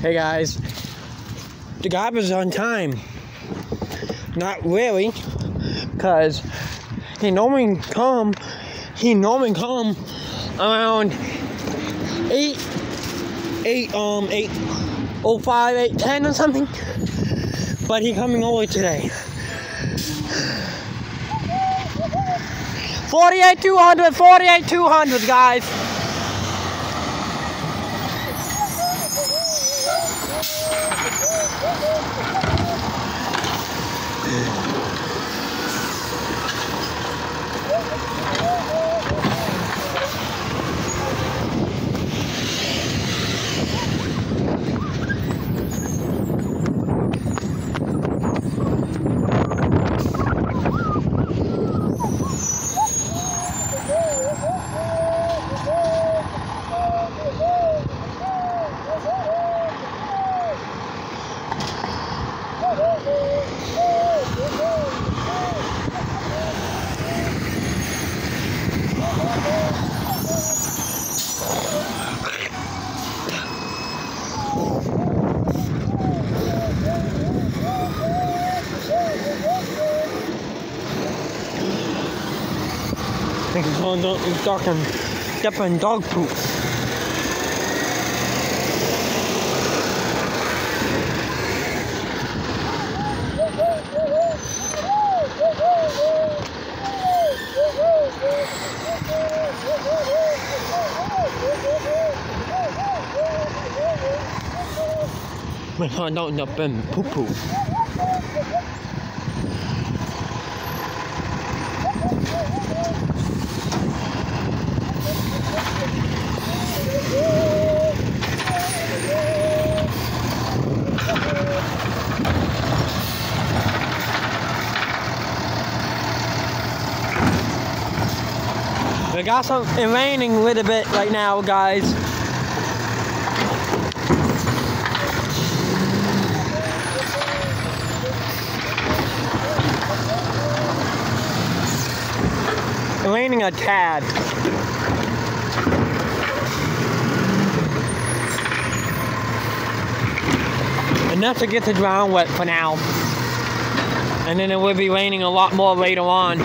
Hey guys, the garbage is on time. Not really, cause he normally come. He normally come around eight, eight, um, eight, oh five, eight, ten or something. But he coming over today. 48 200, 48 200, guys. Yeah. He's on the he's talking stepping dog poop. Mình hơi đau nhập poo poo. We got some it raining a little bit right now, guys. Raining a tad. Enough to get the ground wet for now. And then it will be raining a lot more later on.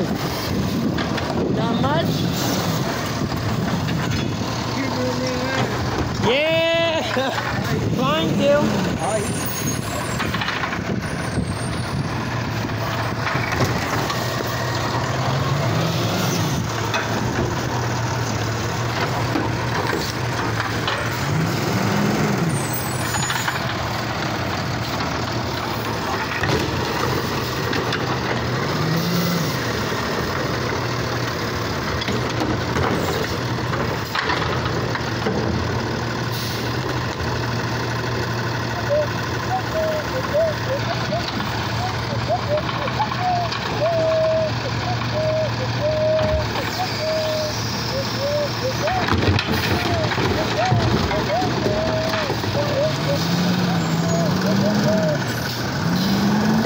Hey! Not much? Yeah! Trying to.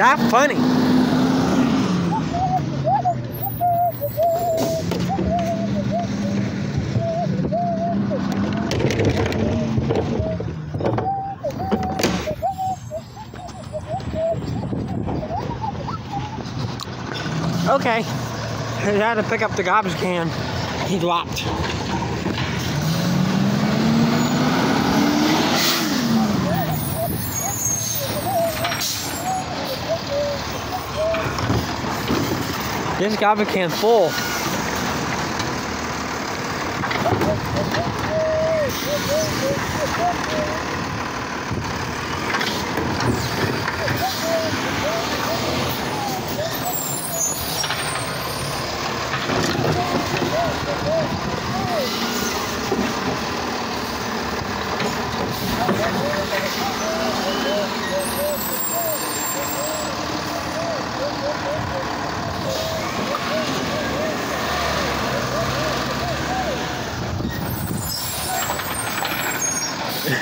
That's funny. Okay. I had to pick up the garbage can. He dropped. This garbage can full.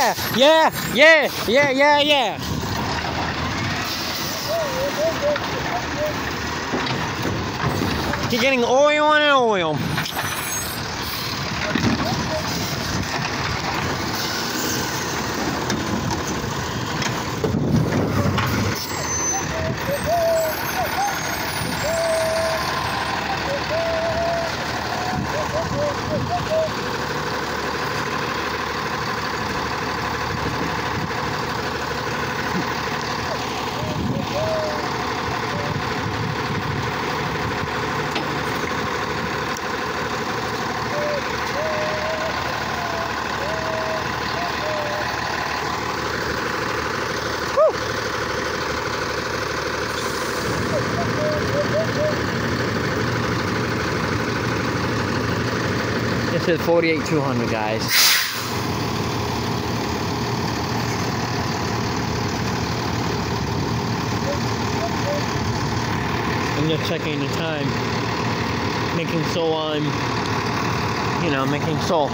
yeah, yeah. Yeah, yeah, yeah, yeah. You're getting oil on oil. This is 48200 guys. I'm just checking the time. Making so I'm, you know, making so.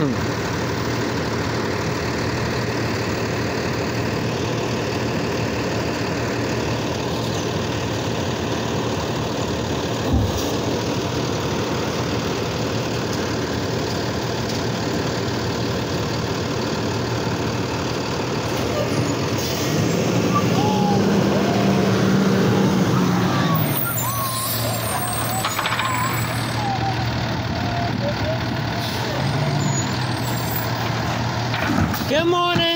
mm Good morning.